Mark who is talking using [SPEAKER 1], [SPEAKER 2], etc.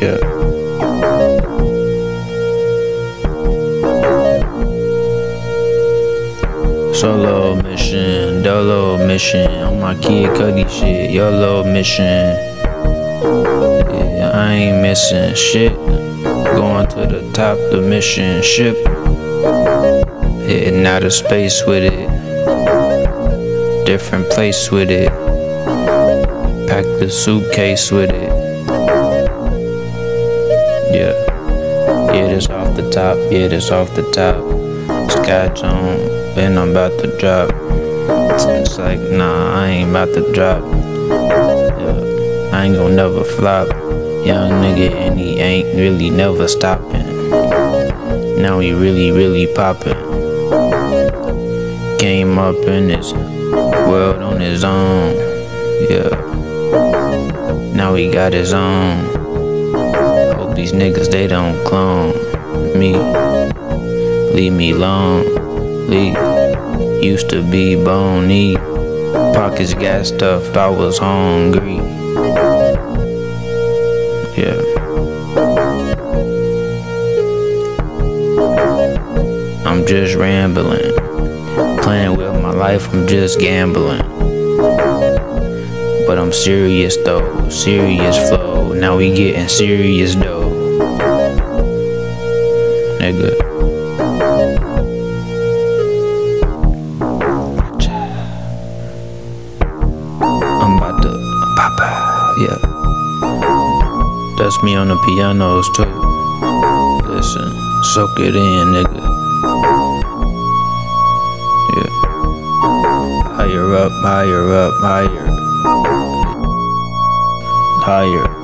[SPEAKER 1] hit. Solo mission, dolo mission, on my Kid Cudi shit, YOLO mission. Yeah, I ain't missing shit. Going to the top, the mission ship. Hitting out of space with it. Different place with it. Pack the suitcase with it. Yeah, this off the top. Yeah, this off the top. Scotch on, and I'm about to drop. It's like, nah, I ain't about to drop. Yeah, I ain't gonna never flop. Young nigga, and he ain't really never stopping. Now he really, really popping. Came up in this world on his own. Yeah. Now he got his own. These niggas they don't clone me. Leave me alone. Used to be bony. Pockets got stuffed. I was hungry. Yeah. I'm just rambling. Playing with my life, I'm just gambling. But I'm serious though, serious flow. Now we getting serious though. Nigga. I'm about to pop out, yeah. That's me on the pianos too. Listen, soak it in, nigga. higher up, higher up, higher. Higher.